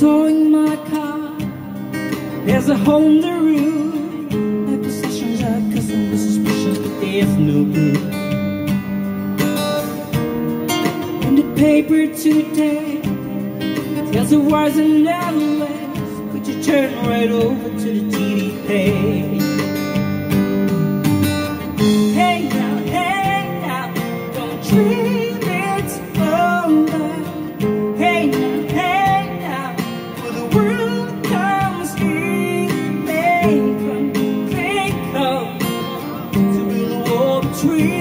towing my car. There's a home to room My possessions are causing suspicion There's no proof And the paper today Tells the wise and the But you turn right over to the TV page. between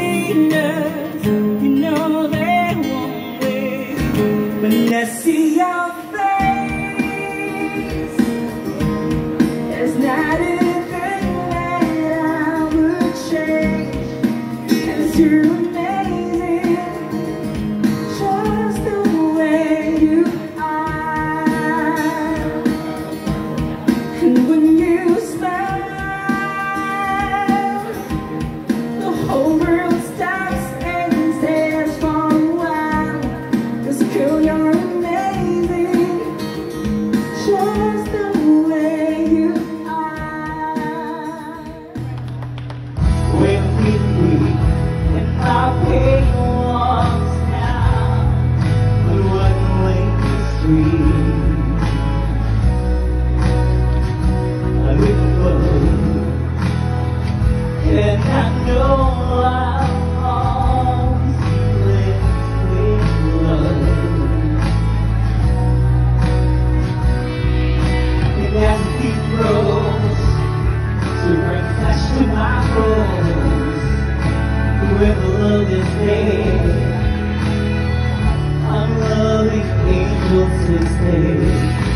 angels to stay.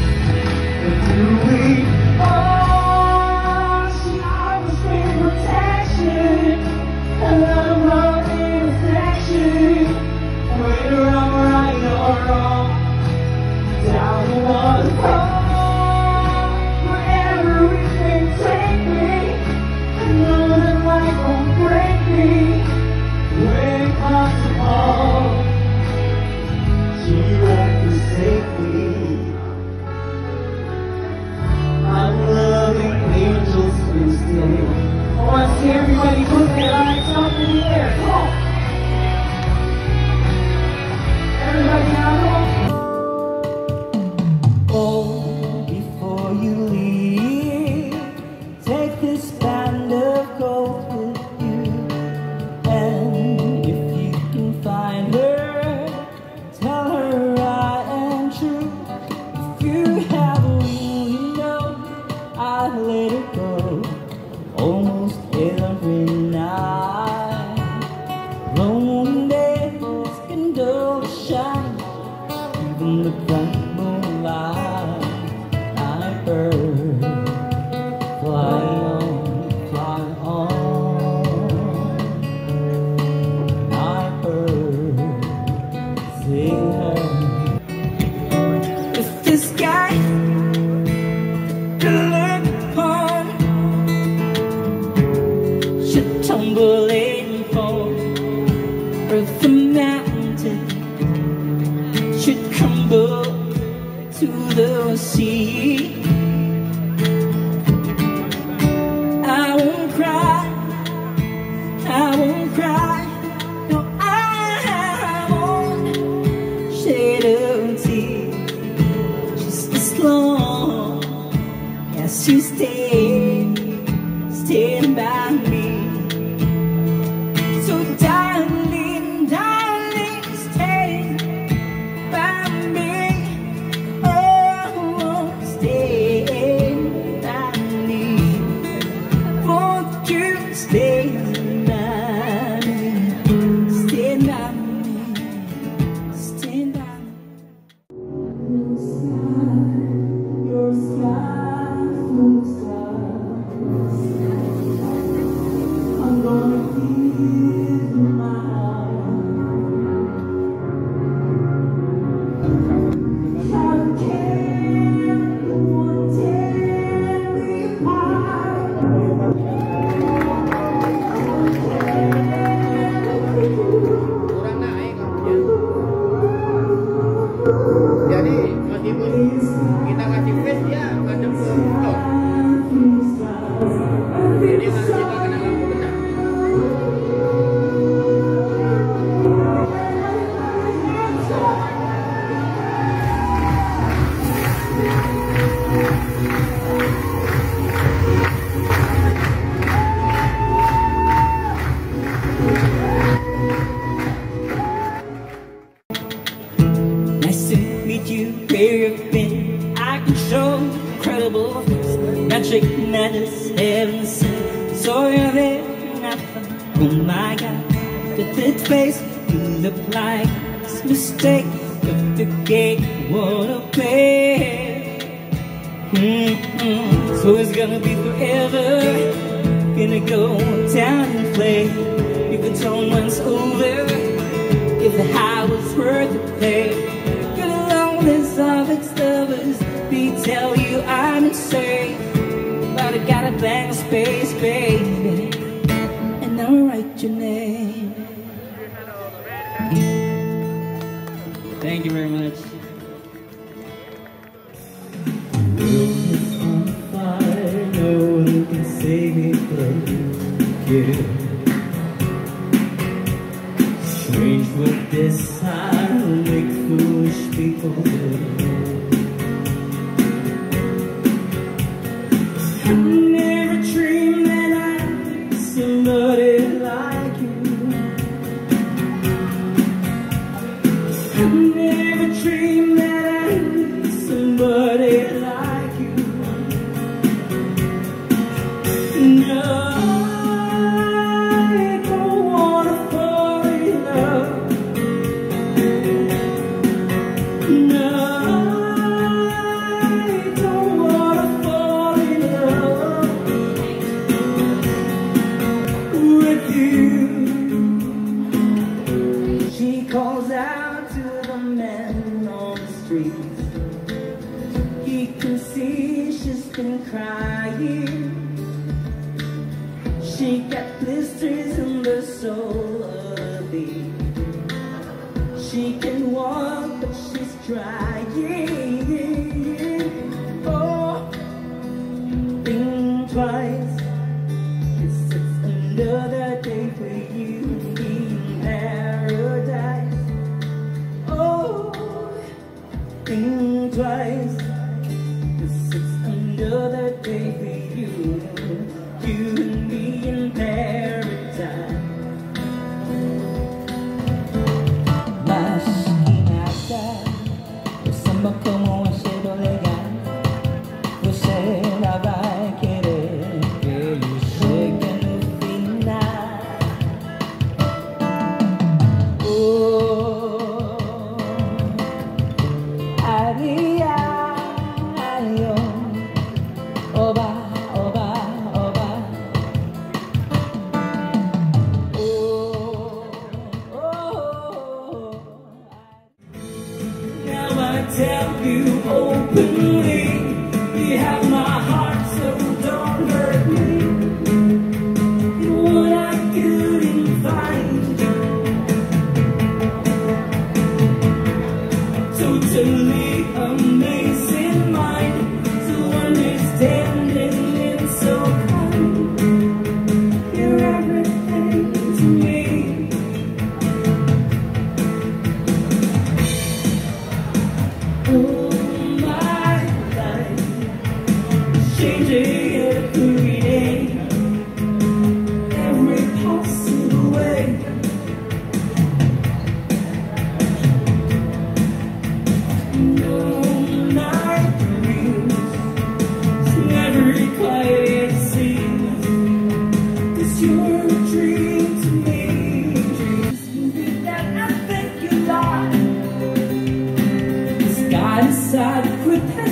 cry. Everything I can show incredible magic madness heaven sent so you're there thought oh my god. With its face you look like this mistake. Of the gate wanna pay mm-hmm. so it's gonna be forever. Gonna go down and play you can tell when it's over if the high was worth the pay its lovers tell you I'm insane But I got a blank space, baby And I'll write your name Thank you very much. No one can save me from you. Strange what this time make foolish people do. She but she's trying. Oh, think twice. It's just another day for you in paradise. Oh, think twice. It's just another tell you openly, you have think you